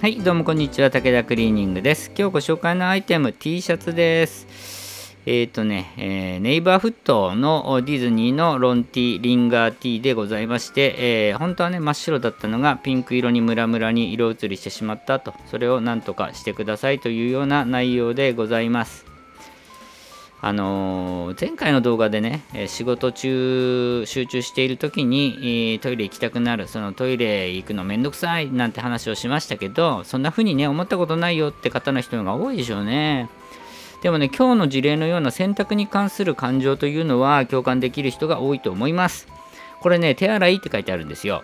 はいどうもこんにちは。武田クリーニングです。今日ご紹介のアイテム T シャツです。えっ、ー、とね、えー、ネイバーフットのディズニーのロンティリンガー T でございまして、えー、本当はね真っ白だったのがピンク色にムラムラに色移りしてしまったと。それをなんとかしてくださいというような内容でございます。あの、前回の動画でね、仕事中、集中している時に、トイレ行きたくなる、そのトイレ行くのめんどくさいなんて話をしましたけど、そんな風にね、思ったことないよって方の人が多いでしょうね。でもね、今日の事例のような選択に関する感情というのは共感できる人が多いと思います。これね、手洗いって書いてあるんですよ。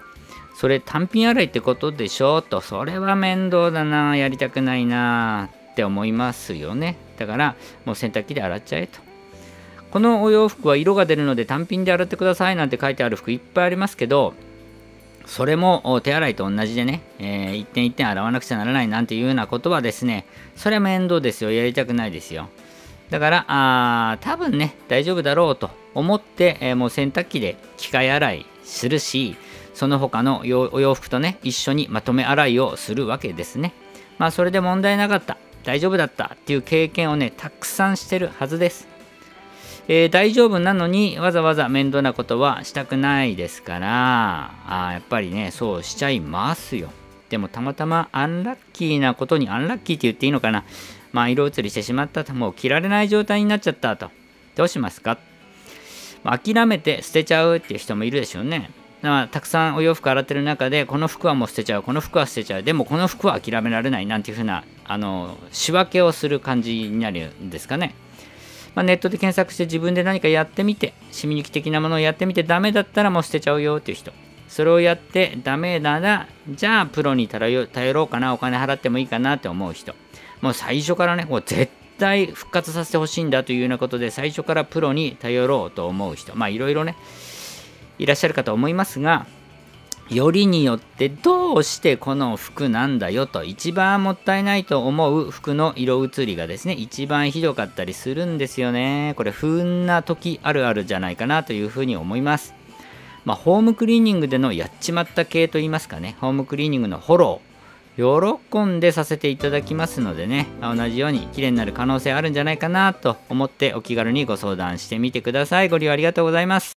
それ単品洗いってことでしょ？と、それは面倒だな、やりたくないなって思いますよね。だからもう洗濯機で洗っちゃえと。このお洋服は色が出るので単品で洗ってくださいなんて書いてある服いっぱいありますけど、それも手洗いと同じでね、えー、一点一点洗わなくちゃならないなんていうようなことはですね、それは面倒ですよ。やりたくないですよ。だから、あ多分ね、大丈夫だろうと思って、えー、もう洗濯機で機械洗いするし、その他のお洋服とね、一緒にまとめ洗いをするわけですね。まあ、それで問題なかった。大丈夫だったっていう経験をね、たくさんしてるはずです。えー、大丈夫なのにわざわざ面倒なことはしたくないですからあやっぱりねそうしちゃいますよ。でもたまたまアンラッキーなことにアンラッキーって言っていいのかな。まあ色移りしてしまったともう着られない状態になっちゃったと。どうしますか、まあ、諦めて捨てちゃうっていう人もいるでしょうね。まあ、たくさんお洋服洗ってる中でこの服はもう捨てちゃうこの服は捨てちゃう。でもこの服は諦められないなんていう風なあな仕分けをする感じになるんですかね、まあ、ネットで検索して自分で何かやってみて染み抜き的なものをやってみてダメだったらもう捨てちゃうよっていう人。それをやってダメならじゃあプロに頼ろうかなお金払ってもいいかなって思う人。もう最初からねもう絶対復活させてほしいんだというようなことで最初からプロに頼ろうと思う人。まあいろいろね。いらっしゃるかと思いますがよりによってどうしてこの服なんだよと一番もったいないと思う服の色移りがですね一番ひどかったりするんですよね。これ不運な時あるあるじゃないかなというふうに思います。まあ、ホームクリーニングでのやっちまった系といいますかね。ホームクリーニングのフォロー。喜んでさせていただきますのでね。同じように綺麗になる可能性あるんじゃないかなと思ってお気軽にご相談してみてください。ご利用ありがとうございます。